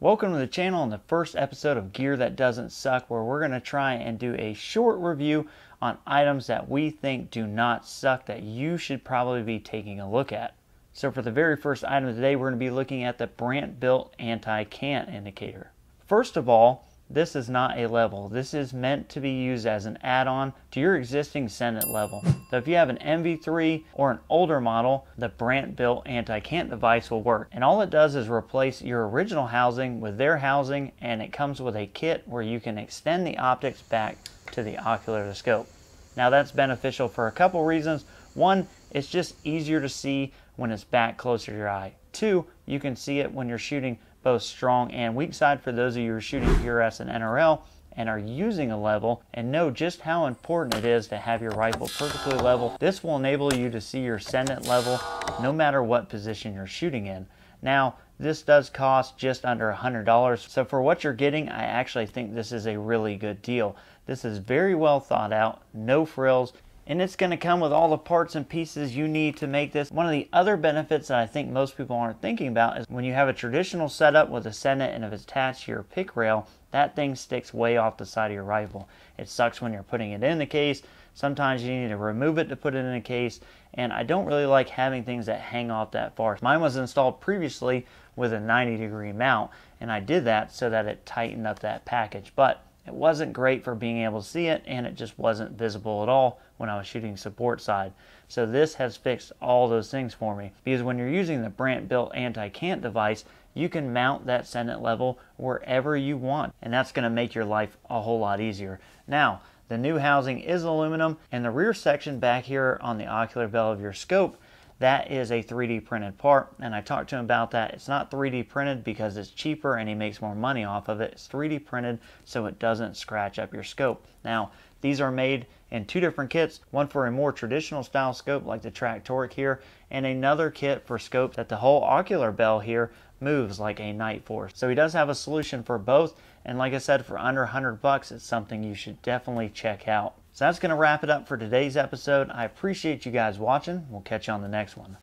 Welcome to the channel and the first episode of Gear That Doesn't Suck where we're going to try and do a short review on items that we think do not suck that you should probably be taking a look at. So for the very first item today we're going to be looking at the Brandt Built Anti-Cant Indicator. First of all, this is not a level. This is meant to be used as an add-on to your existing Send It level. So if you have an MV3 or an older model, the Brandt built anti-cant device will work. And all it does is replace your original housing with their housing and it comes with a kit where you can extend the optics back to the ocular scope. Now that's beneficial for a couple reasons. One, it's just easier to see when it's back closer to your eye. Two, you can see it when you're shooting both strong and weak side for those of you who are shooting PRS and NRL and are using a level and know just how important it is to have your rifle perfectly level. This will enable you to see your Send It level no matter what position you're shooting in. Now, this does cost just under $100, so for what you're getting, I actually think this is a really good deal. This is very well thought out, no frills, and it's going to come with all the parts and pieces you need to make this. One of the other benefits that I think most people aren't thinking about is when you have a traditional setup with a Send It and if it's attached to your pick rail, that thing sticks way off the side of your rifle. It sucks when you're putting it in the case. Sometimes you need to remove it to put it in a case, and I don't really like having things that hang off that far. Mine was installed previously with a 90 degree mount, and I did that so that it tightened up that package. But it wasn't great for being able to see it and it just wasn't visible at all when I was shooting support side. So this has fixed all those things for me because when you're using the Brandt built anti-cant device, you can mount that Send It level wherever you want and that's going to make your life a whole lot easier. Now, the new housing is aluminum and the rear section back here on the ocular bell of your scope that is a 3D printed part and I talked to him about that. It's not 3D printed because it's cheaper and he makes more money off of it. It's 3D printed so it doesn't scratch up your scope. Now these are made in two different kits, one for a more traditional style scope like the Tract Toric here and another kit for scope that the whole ocular bell here moves like a Nightforce. So he does have a solution for both and like I said for under 100 bucks it's something you should definitely check out. So that's going to wrap it up for today's episode. I appreciate you guys watching. We'll catch you on the next one.